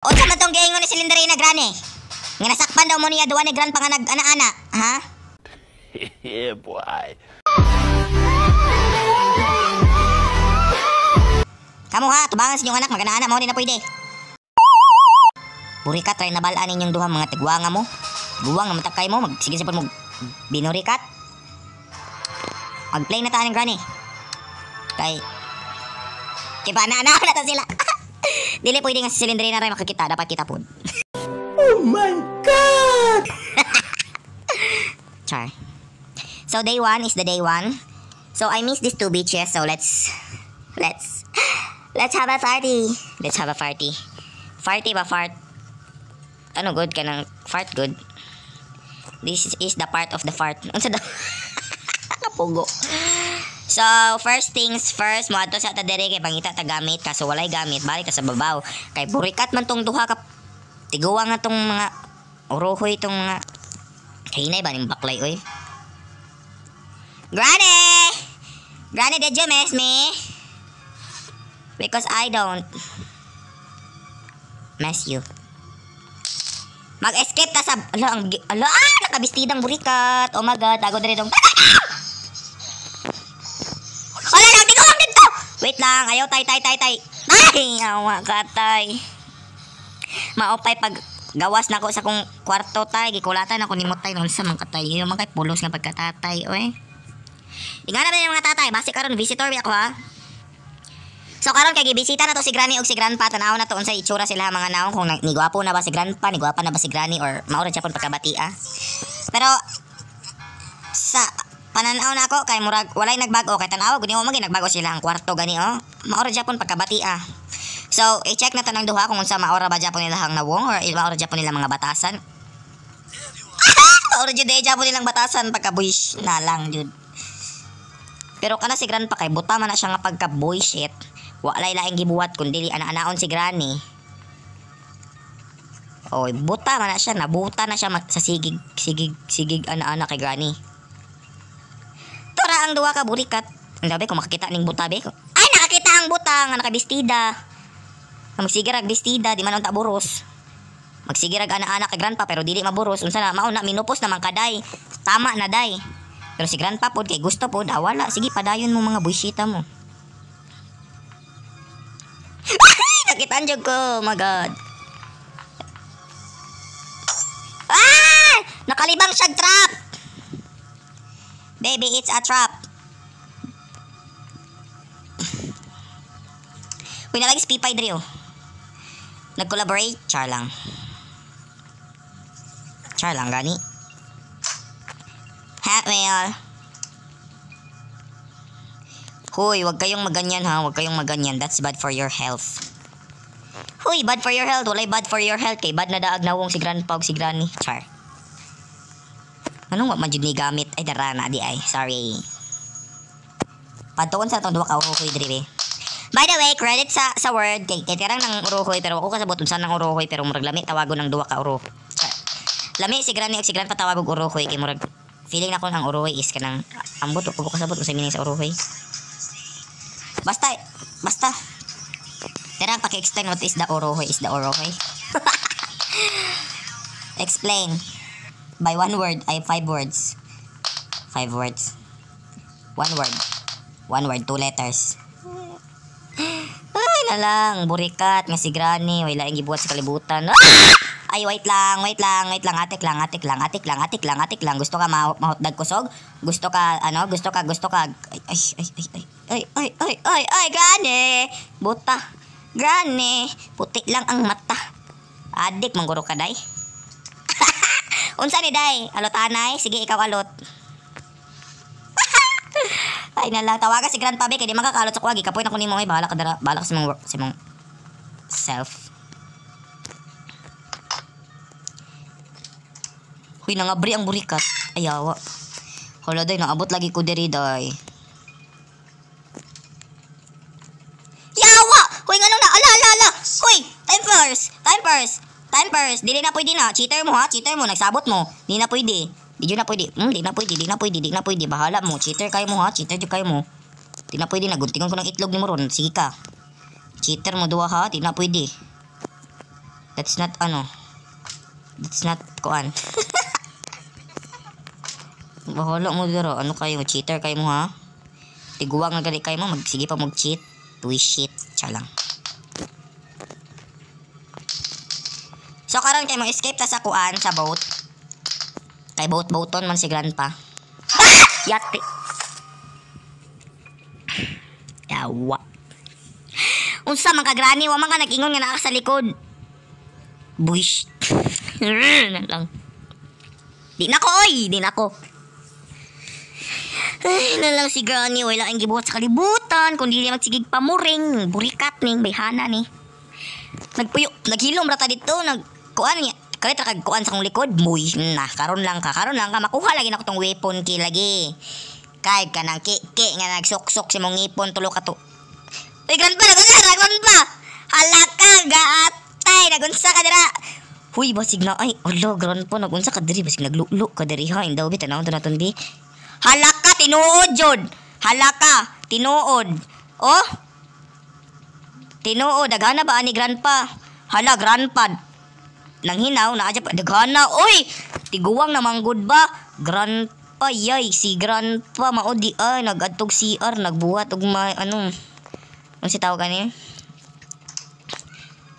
Unsa man tong giingon ni Silinderina Grani? Nga nasakpan daw mo niya duwa ni Gran panganag ana-ana, ha? yeah, boy. Kamu ha, tubangan sa inyong anak, magana-ana mo, di na pwede. Burikat, try na balaan ninyong duha mga tigwanga mo. Buwang na matakay mo, magsige sa mo binurikat. Mag-play na tayo ng granny. Kay... Kay pa na na sila. Dili pwede nga si Silindrina rin makakita, dapat kita po. Oh my god! Char. So day one is the day one. So I miss these two beaches. So let's let's let's have a party. Let's have a party. Farty ba fart? Ano good ka ng fart good? This is, the part of the fart. Unsa daw? Napugo. So, first things first, mo ato sa ta dere kay pangita ta gamit kaso walay gamit, balik ka sa babaw. Kay burikat man tong duha ka tiguwa nga tong mga urohoy tong mga Kainay ba ning baklay oy? Granny! Granny, did you miss me? Because I don't miss you. Mag-escape ta sa... Ala, ang... Ala, ah! Nakabistidang burikat. Oh my God, tago dali dong... Wait lang, ayaw, tay, tay, tay, tay. Ay, awa ka, tay. Maopay pag gawas na ko sa kong kwarto tay. Gikulatan ako nimot tay. Noon sa mga katay yung mga pulos nga pagkatatay oy. Inga na yung mga tatay. Basi karon visitor ako ha? So karon kay gibisita na to si Granny ug si Grandpa. Tanaw na to unsay itsura sila mga naong. Kung ni na ba si Grandpa ni na ba si Granny or maura japon pagkabati ah. Pero pananaw na ako kay murag walay nagbago kay tanaw guni mo magi nagbago sila ang kwarto gani oh. Maura japon pagkabati ah. So, i-check na to ng duha kung unsa maora ba Japon nila hang nawong or maora Japon nila mga batasan. maora jud eh Japon nilang batasan pagka-buish na lang jud. Pero kana si Gran pa kay buta man na siya nga pagka bullshit. Wa lay laing gibuhat kun dili ana-anaon si Granny. Oy, buta man na siya, nabuta na siya sa sigig, sigig, sigig ana-ana kay Granny. Ang duwa ka burikat. Ang labi kung makakita ning buta be. Ay, nakakita ang buta nga nakabistida. Magsigirag bestida, di man unta buros. Magsigirag ana-ana kay grandpa pero dili maburos. Unsa na mao na minupos naman kaday. Tama na day. Pero si grandpa pod kay gusto pod, ah, wala sige padayon mo mga buysita mo. Nakitaan jud ko, oh my god. Ah! Nakalibang siya trap. Baby, it's a trap. Uy, nalagis pipay diri oh. Nag-collaborate? Char lang. Char lang, gani. Hotmail. Huy, wag kayong maganyan ha. Wag kayong maganyan. That's bad for your health. Huy, bad for your health. Walay bad for your health. Kay bad na daag nawong si grandpa ug si granny. Char. Anong wa man jud ni gamit? Ay, dara na di ay. Sorry. Patuon sa itong duwa ka uhukoy diri be. By the way, credit sa sa word kay kay tirang ng uruhoy pero ako kasabot unsa ng uruhoy pero murag lami tawagon ng duwa ka uro. Lami si Granny ug si Gran patawag og uruhoy kay murag feeling nako ang uruhoy is kanang ambot ko kasabot unsa meaning sa uruhoy. Basta basta Tirang paki-explain what is the uruhoy is the uruhoy. Explain by one word ay five words. Five words. One word. One word, two letters. Ay na lang, burikat nga si Granny, way laing gibuhat sa kalibutan. Ah! Ay, wait lang, wait lang, wait lang, atik lang, atik lang, atik lang, atik lang, atik lang. Gusto ka ma mahotdag kusog? Gusto ka, ano, gusto ka, gusto ka, ay, ay, ay, ay, ay, ay, ay, ay, ay, ay, Granny! Buta. Granny, puti lang ang mata. Adik, mangguro ka, day. Unsa ni day? Alot anay? Sige, ikaw alot. Ay na lang, tawagan si Grandpa Be, kaya di makakalot sa kuwagi. Kapoy na ko ni mo, ay bahala ka dara, bahala ka sa mong, work- sa mong self. Huy, nangabri ang burikat. Ayawa. Hala, day, naabot lagi ko diri, day. First. Dili na pwede na. Cheater mo, ha? Cheater mo, nagsabot mo. Di na pwede. Di na pwede. Hmm, di na pwede, di na pwede, di na pwede. Bahala mo. Cheater kayo mo, ha? Cheater dyan kayo mo. Di na pwede na. Guntingan ko ng itlog ni mo ron. Sige ka. Cheater mo duwa, ha? Di na pwede. That's not ano. That's not kuan. Bahala mo dira. Ano kayo? Cheater kayo mo ha? Tiguwang na gali kayo mo. Mag, sige pa mag-cheat. Bullshit. Siya lang. So karon kay mo escape ta sa kuan sa boat. Kay boat boaton man si grandpa. Yate. Yawa. Unsa man ka granny wa man ka nag-ingon nga naa sa likod. Buish. lang. Di na ko oy, di na ko. Ay, na lang si Granny, wala ang gibuhat sa kalibutan, kundi di magsigig pamuring, burikat ning, bayhana ni. Nagpuyo, naghilom rata dito, nag, kuan niya, ra kag kuan sa kong likod, muy na, karon lang ka, karon lang ka, makuha lagi na ko tong weapon ki lagi. Kay ka nang ki-ki nga nagsuksok si mong ngipon tulo ka to. Uy, grandpa, nagunsa, grandpa! Hala ka, gaatay, nagunsa ka dira. Huy, basig na, ay, alo, grandpa, nagunsa ka diri, basig naglulo ka diri ha, indaw bi, tanawon to naton bi. Hala ka, tinuod, jod! Hala ka, tinuod. Oh? Tinuod, daghana ba ani grandpa? Hala, grandpa. Nang hinaw, naadya pa, daghana. Oy! Tiguwang na manggod ba? Grandpa, yay, si grandpa, maodi ay, nagadtog CR, nagbuhat og may, ano, ano si tawag ani?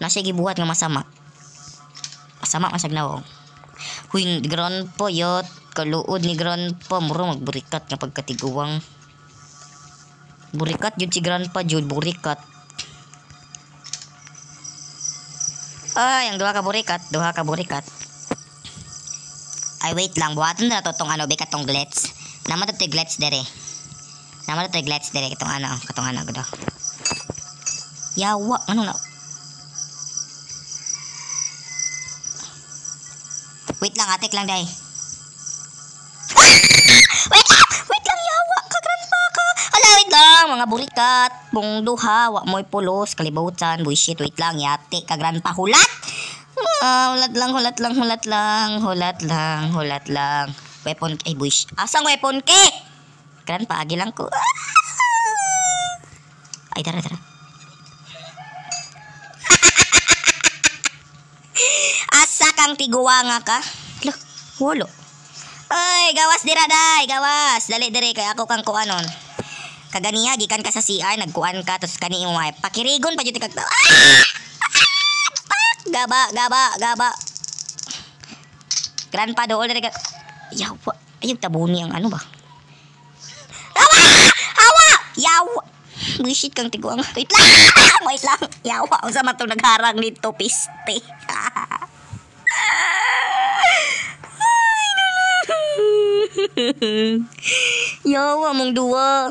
Nasa gibuhat nga masama. Masama masag na Huy, grandpa, yat, kaluod ni grandpa, mura magburikat nga pagkatiguwang. Burikat, yun si grandpa, jud burikat. Ay, ang duha ka burikat, duha ka burikat. Ay, wait lang. Buhaton na to tong ano, be katong glets. Naman to to glets dere. Naman to to glets dere. Katong ano, katong ano, gado. Yawa, ano na? Wait lang, atik lang, day. wait lang! Wait lang, yawa! Kagrandpa ka! Ala, wait lang! Mga burikat! Bung duha, wa mo'y pulos, kalibutan, bullshit, wait lang, yate, kagrandpa, hulat! Ah, hulat lang, hulat lang, hulat lang, hulat lang, hulat lang. Weapon, ay, bush. Asang weapon ke? Grandpa, agi lang ko. Ay, tara, tara. Asa kang tiguwanga ka? Lo, wolo. Ay, gawas dira day, gawas. Dali dire kay ako kang kuanon. Kaganiya gikan ka sa CR, nagkuan ka tos kani imong wife. Pakirigon pa jud kag ah! Gaba, gaba, gaba. Grandpa dool dire ka. Yawa, ayun tabuni ang ano ba? Hawa! Hawa! Yawa! Bullshit kang tiguang. Wait lang! Wait lang! Yawa! Unsa man to nagharang nito, piste. Yawa mong duwa.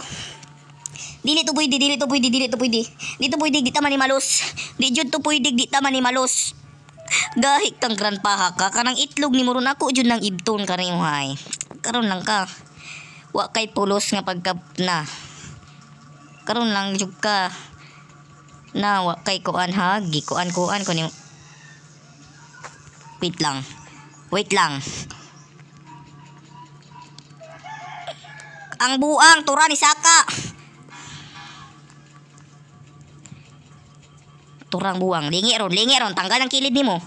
Dili to pwede, dili to pwede, dili to pwede. Dito pwede, di ta manimalos. Di jud to pwede, di ta manimalos. Gahik kang grandpa ha ka. Kanang itlog ni Muron ako jud nang ibton ka rin hay. Karon lang ka. Wa kay pulos nga pagka na. Karon lang jud ka. Na wa kay kuan ha. Gikuan kuan ko ni Wait lang. Wait lang. Ang buang tura ni Saka. Turang buang. Lingi ron, lingi ron. Tanggal ang kilid nimo.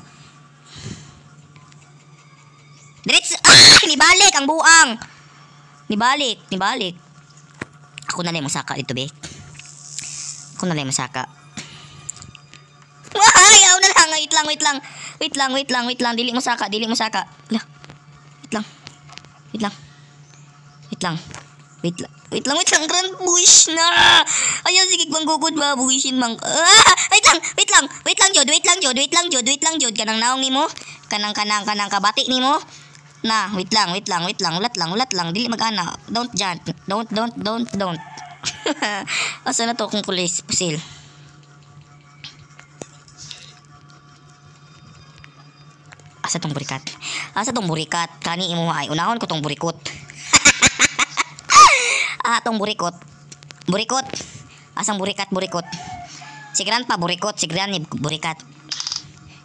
Direts, ah, nibalik ang buang. Nibalik, nibalik. Ako na lang masaka dito, be. Ako na lang masaka. Ay, ayaw na lang. Wait lang, wait lang. Wait lang, wait lang, wait lang. Dili mo saka, dili mo saka. Lah. Wait lang. Wait lang. Wait lang. Wait lang. Wait lang, wait lang. Grand bush na. Ayaw, sige, bang gugod ba? Bushin mang. Ah! Wait lang, wait lang. Wait lang, Jod. Wait lang, Jod. Wait lang, Jod. Wait lang, Jod. Kanang naong ni mo. Kanang, kanang, kanang kabati ni mo. Na, wait lang, wait lang, wait lang. Ulat lang, ulat lang. Dili mag-ana. Don't jump. Don't, don't, don't, don't. Asa na to kung pulis, pusil. Asa tong burikat? Asa tong burikat? Kani imo ay unahon ko tong burikot. Ah, tong burikot. Burikot. Asang burikat, burikot. Si Grandpa burikot, si Granny burikat.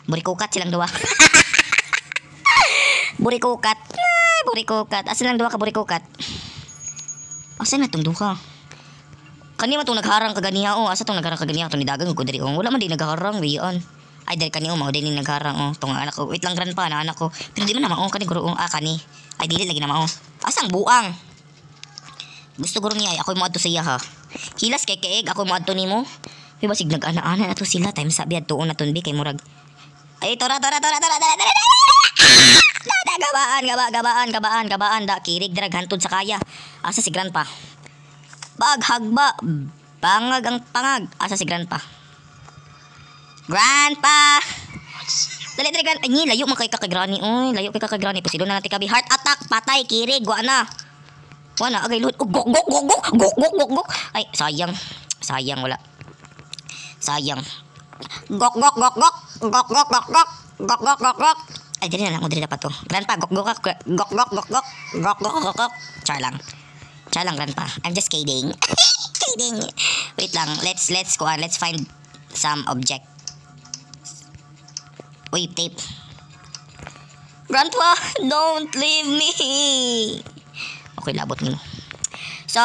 Burikukat silang dua. burikukat. Ay, burikukat. Asa lang dua ka burikukat? Asa na tong duha? Kani man tong nagharang kaganiya o asa tong nagharang kaganiya tong nidagan ko diri o wala man di nagharang wiyon. Ay, dahil kani umaw, din yung nagharang, oh. Itong anak ko. Wait lang, grandpa, na anak ko. Pero di man na maong, kani guro, oh, ah, kani. Ay, dili lagi na maong. Asang buang. Gusto guro niya, ay, ako mo ato siya, ha. Hilas kay keeg, ako mo ato nimo. May basig nag-ana-ana na to sila, time sabi at tuon na tunbi kay Murag. Ay, tora, tora, tora, tora, tora, tora, Dada, gabaan, gaba, gabaan, gabaan, gabaan, da, kirig, drag, hantod sa kaya. Asa si grandpa? Bag, hagba, bangag ang pangag. Asa si grandpa? Grandpa! Dali, dali, grandpa. Ay, layo man kay kakagrani. Uy, layo kay kakagrani. Pasilo na natin kabi. Heart attack, patay, kirig, wa na. Wala, agay loot. Ugok, gok, gok, gok, gok, gok, gok, gok. Ay, sayang. Sayang, wala. Sayang. Gok, gok, gok, gok. Gok, gok, gok, gok. Gok, gok, gok, gok. Ay, dali na lang. Dali na pa to. Grandpa, gok, gok, gok. Gok, gok, gok, gok. Gok, gok, gok, gok. Char lang. Char lang, Grandpa. I'm just kidding. kidding. Wait lang. Let's, let's, kuha. Let's find some object. Wait, tape. Grandpa, don't leave me. Okay, labot nimo. So,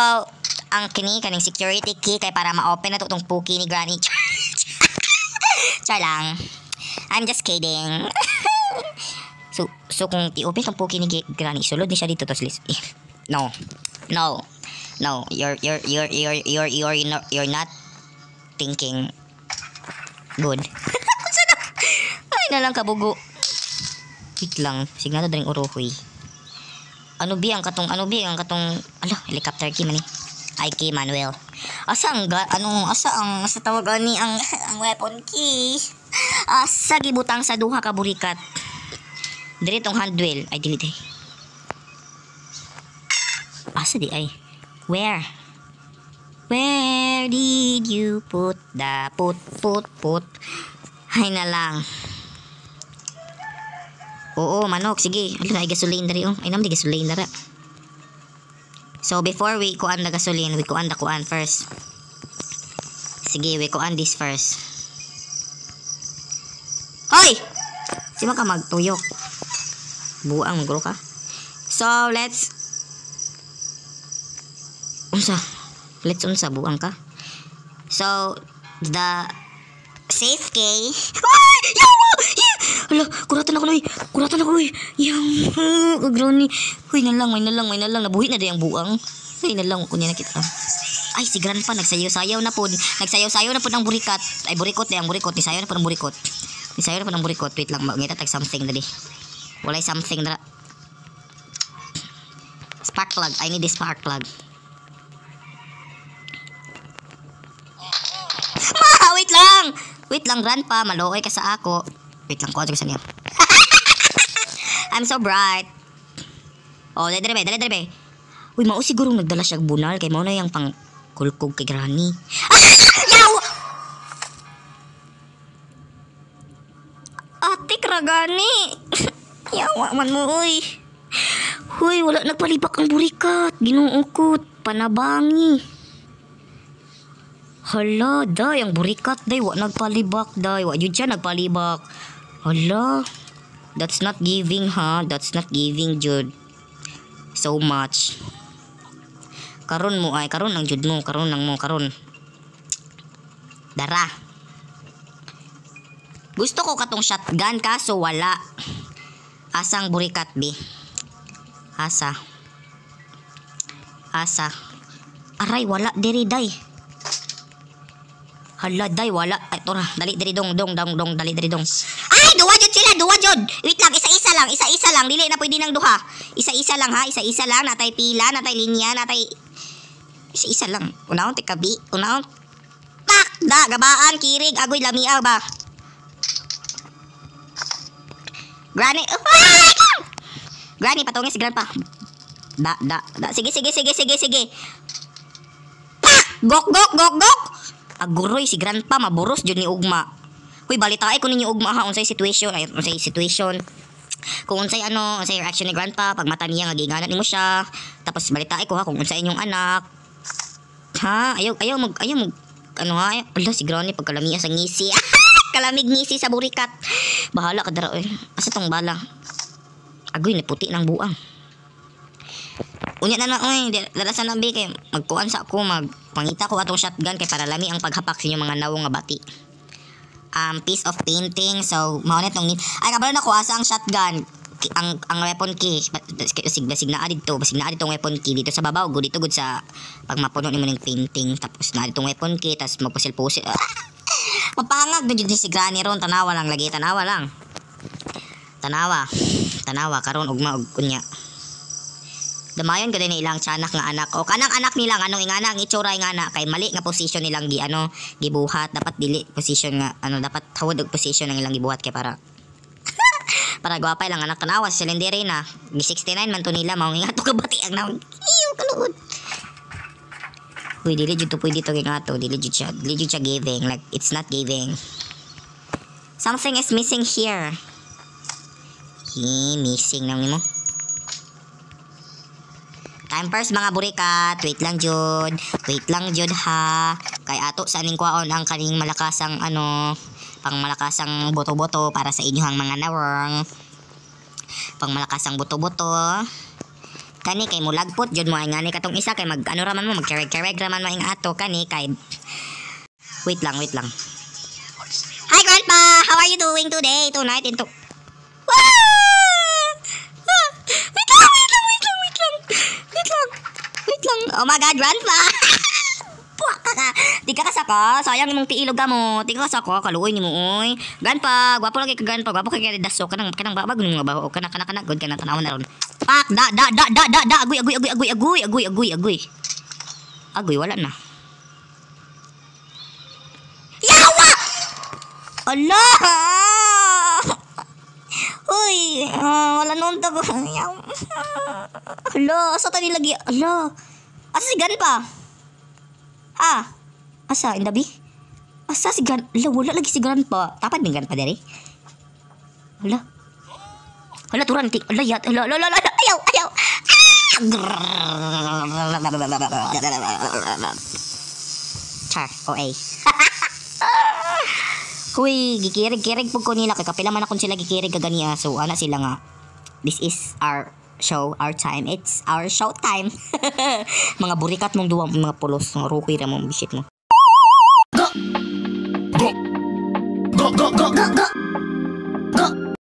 ang kini kaning security key kay para ma-open na to tong puki ni Granny. Char lang. I'm just kidding. so, so kung ti-open tong puki ni Granny, sulod ni siya dito to list. No. No. No, you're you're you're you're you're you're not you're not thinking good. Ay na lang kabugo. Wait lang, signado daring uruhoy. Ano bi ang katong ano bi ang katong ala helicopter key man ni. Ay key Manuel. Asa ang ga, ano asa ang asa tawag ani ang ang weapon key. Asa gibutang sa duha ka burikat. Dili tong handwheel ay dili di. Asa di ay? Where? Where did you put the put put put? Ay na lang. Oo, manok, sige. Ano ay gasoline dari oh. Ay naman di gasoline dara. So before we kuan the gasoline, we kuan the kuan first. Sige, we kuan this first. Hoy! Si ka magtuyok. Buang magro ka. So, let's Unsa? Let's unsa buang ka. So, the safe key. Ay! Yawa! Hala, kuratan ako na eh. Kuratan ako eh. Yang, kagroni. Uy, na lang, may na lang, may na lang. Nabuhi na dayang buang. Ay, na lang, kunya na kita. Ay, si Grandpa, nagsayaw-sayaw na po. Nagsayaw-sayaw na po ng burikat. Ay, burikot na ang burikot. Nisayaw na po ng burikot. Nisayaw na po ng burikot. Wait lang, magngita tag something dali. Walay something na. Spark plug. I need a spark plug. Ma, wait lang! Wait lang, grandpa. Maluoy ka sa ako. Wait lang, kuha ko sa. I'm so bright. Oh, dali dali dali dali. Uy, mao siguro nagdala siya bunal kay mao na yang pang kulkog kay granny. Yaw! Ate kragani. Yawa man mo uy. Huy, wala nagpalibak ang burikat. Ginuungkot. Panabangi. Hala, day, ang burikat, day, wa nagpalibak, day, wa yun siya nagpalibak. Hala, that's not giving, ha? That's not giving, Jude. So much. Karon mo ay, karon ang Jude mo, karon ang mo, karon. Dara. Gusto ko katong shotgun kaso wala. Asang burikat, bi? Asa? Asa? Aray, wala, diri, day. Hala, day, wala. Ay, ito na. Dali, dali, dong, dong, dong, dong, dali, dali, dong. Ay, duwa jud sila, duwa jud. Wait lang, isa-isa lang, isa-isa lang. Dili na pwede ng duha. Isa-isa lang, ha? Isa-isa lang. Natay pila, natay linya, natay... Isa-isa lang. Unahon, tikabi. Unahon. Tak! Da, gabaan, kirig, agoy, lamiaw ba? Granny, ah! Granny, patungin si Grandpa. Da, da, da. Sige, sige, sige, sige, sige. Pak! Gok, gok, gok, gok! Aguroy si grandpa maburos jud ni ugma. Hoy balitaay ko ninyo ugma ha unsay situation ay unsay situation. Kung unsay ano, unsay reaction ni grandpa pag mata niya nga giganat nimo siya. Tapos balitaay ko ha kung unsay inyong anak. Ha, ayaw ayaw mag ayaw mag ano ha, ayaw, ala si Granny pagkalamiya sa ngisi. Kalamig ngisi sa burikat. Bahala ka dara oy. Asa tong bala? Agoy na puti ng buang. Unya na na oy, dalasan na bi kay magkuan sa ako mag pangita ko atong shotgun kay para lami ang paghapak sa inyong mga nawong nga bati. Um, piece of painting. So, maunit nung ni... Ay, kabalo na ko, asa ang shotgun. Ang, ang weapon key. Ba- Basig, basig na dito. Basig na dito weapon key. Dito sa babaw. Go dito good sa... Pag mapuno ni mo ng painting. Tapos na dito weapon key. Tapos magpusil-pusil. Ah! Mapangag na si Granny ron. Tanawa lang lagi. Tanawa lang. Tanawa. Tanawa. Karon ugma ug kunya. Damayon ko din ilang tiyanak nga anak. O kanang anak nilang anong ingana ang itsura ingana kay mali nga position nilang gi ano gibuhat dapat dili position nga ano dapat hawad og position ang ilang gibuhat kay para para gwapay lang anak tanawa sa silindere na gi 69 man to nila mao nga to kabati ang naon. Iyo kaluod. Uy, dili jud to pwede to nga to. Dili jud siya, dili jud siya giving. Like, it's not giving. Something is missing here. Eh, missing lang nimo. Time first mga burikat. Wait lang jud. Wait lang jud ha. Kay ato sa aning kwaon ang kaning malakasang ano, pang malakasang boto-boto para sa inyohang mga nawang. Pang malakasang boto-boto. Kani kay mulagpot jud mo ay ngani katong isa kay mag ano raman mo magkereg-kereg raman mo ing ato kani kay Wait lang, wait lang. Hi grandpa, how are you doing today? Tonight into Ah! Oh my god, grandpa. Puwak ka ka. Di ka kasaka. Sayang imong tiilog ka mo. Di ka kasaka. Kaluoy ni mo, oy. Grandpa, gwapo lagi ka, grandpa. Gwapo kay kaya daso. Kanang, kanang babag ng mga baho. Kanang, kanang, kanang. Good ka na tanawan na ron. Pak, da, da, da, da, da, da. Agoy, agoy, agoy, agoy, agoy, agoy, agoy, agoy. Agoy, wala na. Yawa! Ala! Uy, ah, wala noon to. Yaw. Ala, asa tani lagi? Ala. Asa si Gan pa? Ha? Asa, indabi? Asa si Gan? Ala, wala lagi si Gan pa. Tapat ni Gan pa dere? Ala. Ala, turan. Ti. Ala, yat. Ala, ala, ala, ala. Ayaw, ayaw. Ah! Char, OA. Huy, gikirig-kirig pug ko nila kay kapila man akong sila gikirig kaganiya. So ana sila nga. This is our show, our time. It's our show time. mga burikat mong duwang mga pulos, mga rukoy ra mong bisit mo. Go, go, go, go, go.